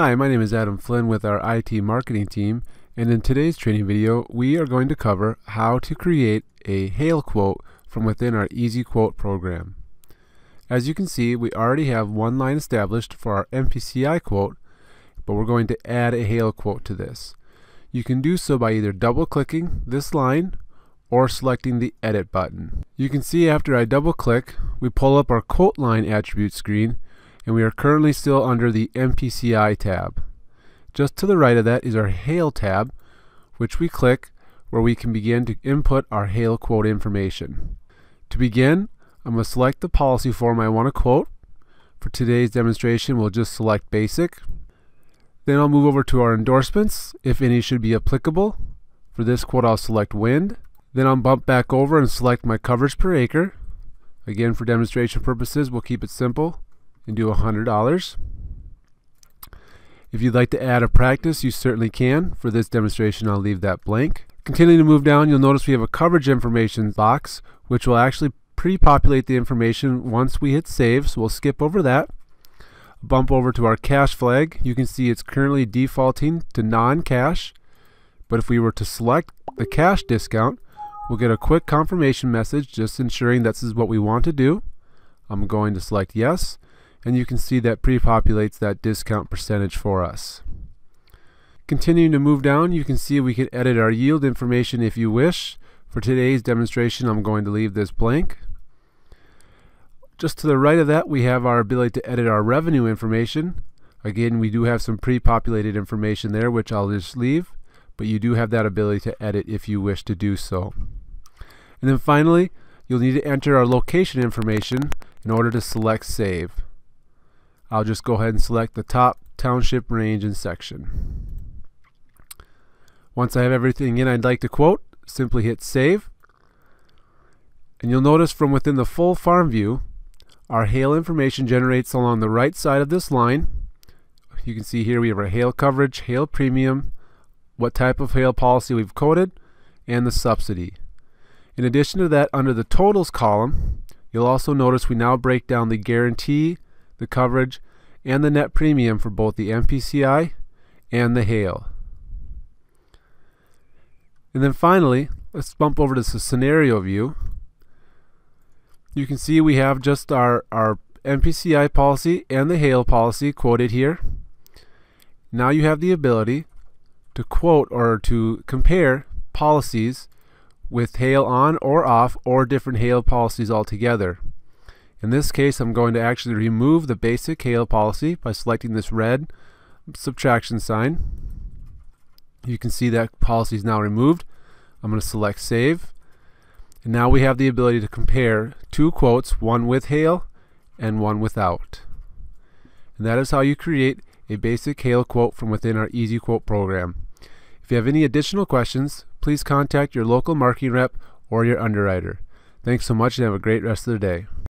Hi, my name is Adam Flynn with our IT marketing team and in today's training video we are going to cover how to create a hail quote from within our EASYquote program. As you can see we already have one line established for our MPCI quote but we're going to add a hail quote to this. You can do so by either double clicking this line or selecting the edit button. You can see after I double click we pull up our quote line attribute screen and we are currently still under the MPCI tab. Just to the right of that is our Hail tab, which we click where we can begin to input our Hail quote information. To begin, I'm going to select the policy form I want to quote. For today's demonstration, we'll just select Basic. Then I'll move over to our endorsements, if any should be applicable. For this quote, I'll select Wind. Then I'll bump back over and select my coverage per acre. Again, for demonstration purposes, we'll keep it simple and do $100. If you'd like to add a practice, you certainly can. For this demonstration, I'll leave that blank. Continuing to move down, you'll notice we have a coverage information box, which will actually pre-populate the information once we hit save, so we'll skip over that. Bump over to our cash flag. You can see it's currently defaulting to non-cash, but if we were to select the cash discount, we'll get a quick confirmation message just ensuring this is what we want to do. I'm going to select yes and you can see that pre-populates that discount percentage for us. Continuing to move down, you can see we can edit our yield information if you wish. For today's demonstration, I'm going to leave this blank. Just to the right of that, we have our ability to edit our revenue information. Again, we do have some pre-populated information there, which I'll just leave, but you do have that ability to edit if you wish to do so. And then finally, you'll need to enter our location information in order to select Save. I'll just go ahead and select the top township range and section. Once I have everything in I'd like to quote, simply hit save. And you'll notice from within the full farm view, our hail information generates along the right side of this line. You can see here we have our hail coverage, hail premium, what type of hail policy we've quoted, and the subsidy. In addition to that, under the totals column, you'll also notice we now break down the guarantee the coverage, and the net premium for both the MPCI and the hail. And then finally, let's bump over to the scenario view. You can see we have just our, our MPCI policy and the hail policy quoted here. Now you have the ability to quote or to compare policies with hail on or off or different hail policies altogether. In this case, I'm going to actually remove the basic hail policy by selecting this red subtraction sign. You can see that policy is now removed. I'm going to select Save. And now we have the ability to compare two quotes, one with hail and one without. And that is how you create a basic hail quote from within our EASYquote program. If you have any additional questions, please contact your local marketing rep or your underwriter. Thanks so much and have a great rest of the day.